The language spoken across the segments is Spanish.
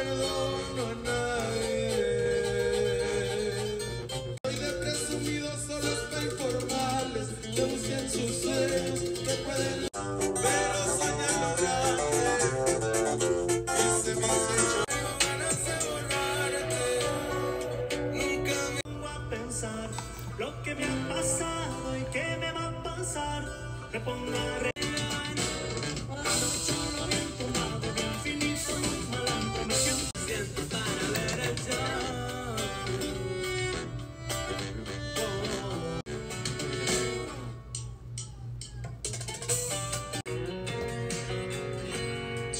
perdono a nadie. De presumidos, solo estoy formales, que busquen sus sueños, que pueden... Pero soñar lo grande, y se me hace ganas borrarte. Nunca me voy a pensar lo que me ha pasado y que me va a pasar. Me pongo a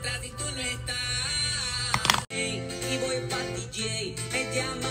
otra si tú no estás. Ey, y voy pa' DJ, me llaman